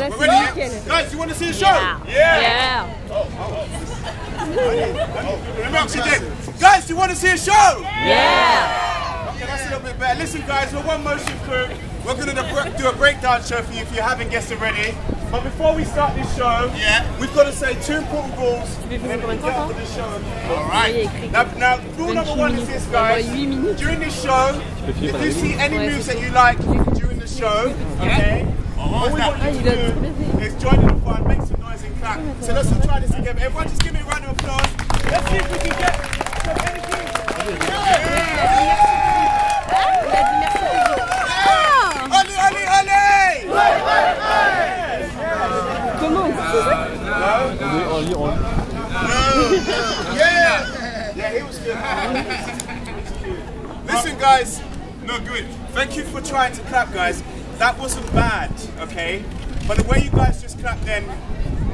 là, We're c'est ready? nickel. Guys, you want to see a show? Yeah. Yeah. Remarks again. Guys, you want to see a show? Yeah. Okay, that's a little bit better. Listen, guys, we're One Motion Crew. We're going to do a breakdown show for you if you haven't guessed already. But before we start this show, yeah. we've got to say two important rules. and then we get on to the show. All right. Now, now, rule number one is this, guys. During this show, if you see any moves that you like during the show, okay, all we want you to do is join in the fun, make some noise and clap. So let's all try this together. Everyone just give me a round of applause. Let's see if we can get some energy. Allez, allez, allez Comment Yeah! Yeah, he was good. Listen, guys. No, good. Thank you for trying to clap, guys. That wasn't bad, okay? But the way you guys just clapped then,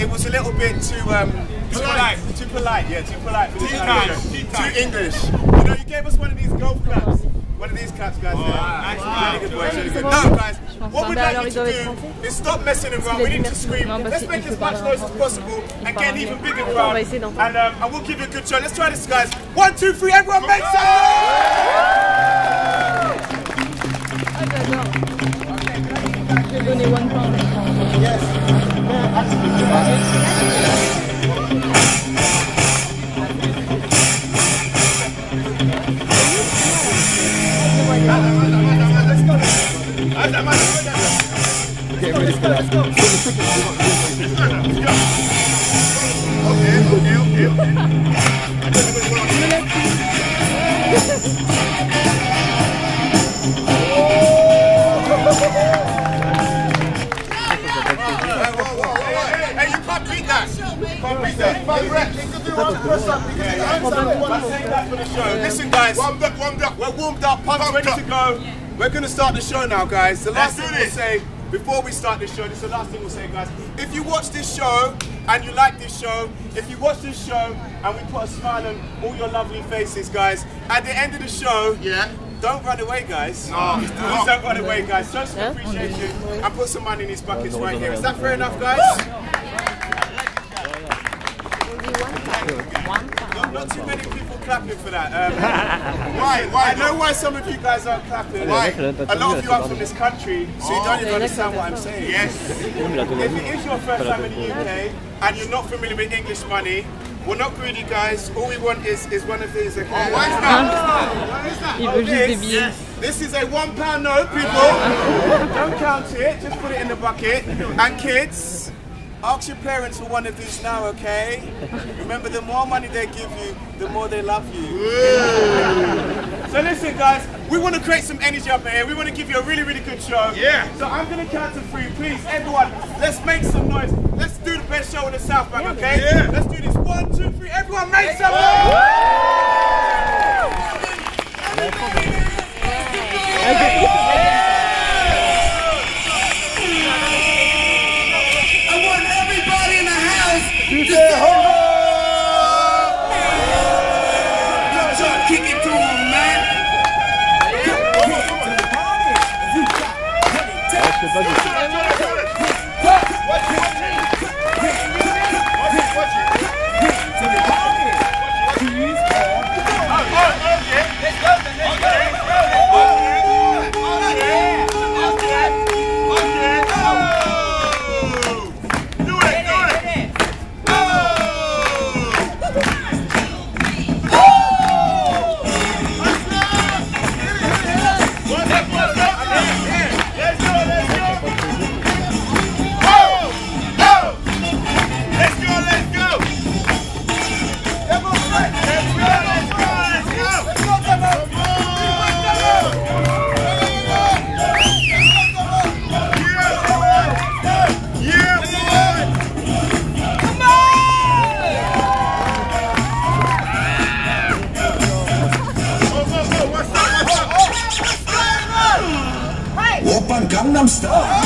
it was a little bit too, um, too polite. Too polite, yeah, too polite for this Too kind of kind, too kind. Too English. You know, you gave us one of these golf claps. One of these claps, guys. yeah. nice Really good work, really good. bon. Now, guys, what we'd like you to do is stop messing around. We need to scream. Let's make as much noise as possible Il and get an even bigger On crowd. va essayer d'entendre. And, um, and we'll give you a good show. Let's try this, guys. One, two, three, everyone make some One pound. Hey, Listen, guys. Warmed up, warmed up. We're warmed up, pumped, ready to go. We're going to start the show now, guys. The last thing we'll say before we start this show, this is the last thing we'll say, guys. If you watch this show and you like this show, if you watch this show and we put a smile on all your lovely faces, guys, at the end of the show, yeah. Don't run away, guys. No, Please don't run away, guys. Show some appreciation and put some money in these buckets right here. Is that fair enough, guys? Not, too many people clapping for that. Um, why? Why? I know why some of you guys aren't clapping. Why? A lot of you are from this country, so you don't even understand what I'm saying. Yes. If it is your first time in the UK and you're not familiar with English money, we're not greedy, guys. All we want is, is one of these. Okay? Oh, why is that? Why is that? Oh, veut juste des this, this is a one pound note, people. Don't count it, just put it in the bucket. And kids, ask your parents for one of these now, okay? Remember, the more money they give you, the more they love you. So listen, guys, we want to create some energy up here. We want to give you a really, really good show. Yeah. So I'm going to count to three. Please, everyone, let's make some noise. Let's do the best show in the South Bank, okay? Yeah. Let's do this. One, two, three. Everyone, make some noise. Gangnam Style.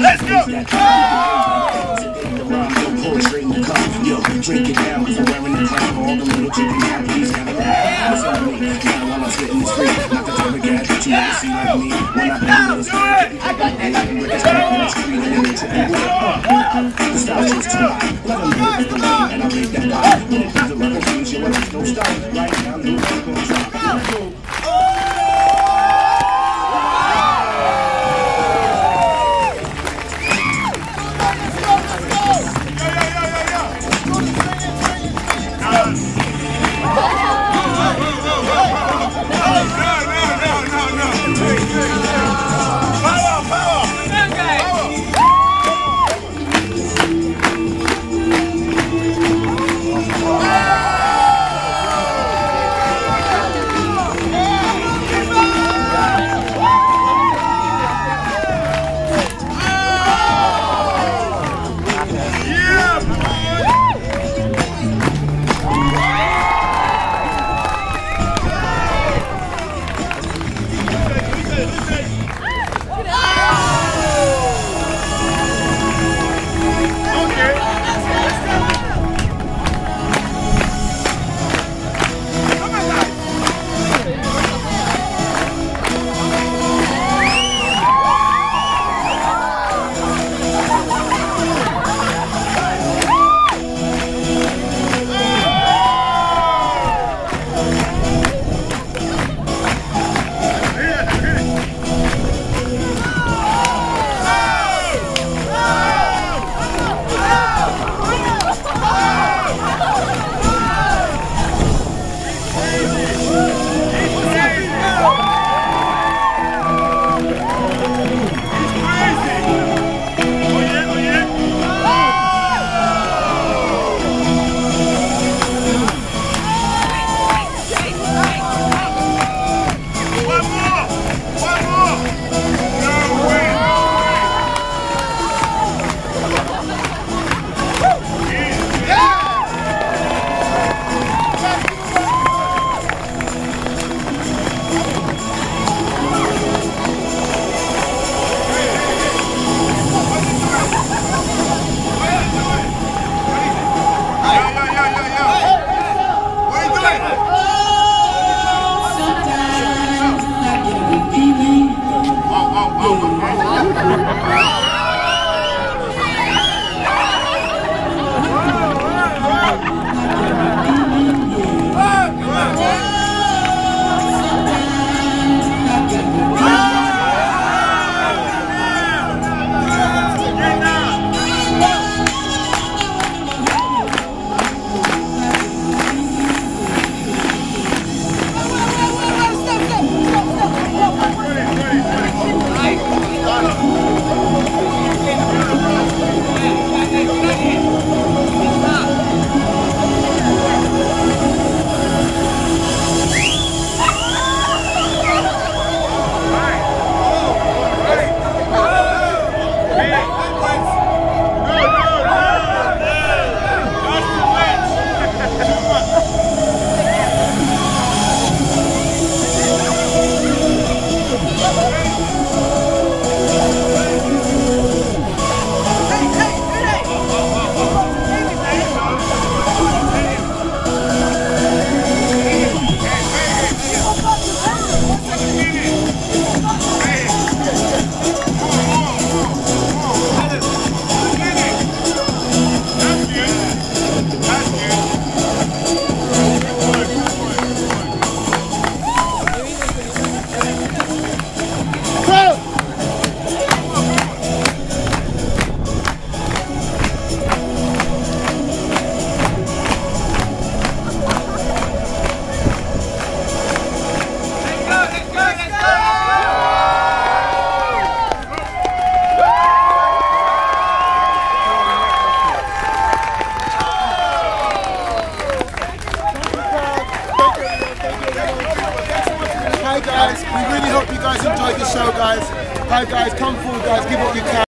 Let's go. Poetry in the cup, yo, drink it down, cause I'm wearing the crown. All the little chicken happies have a rap. It's on me, now while I'm this free. Not the type of guy that you ever see like me. When I do this, I got that with on the street and The style is too high, let him live the and I make that. When it comes to rockin' things, yo, it's no stop. Right now, new one gon' drop.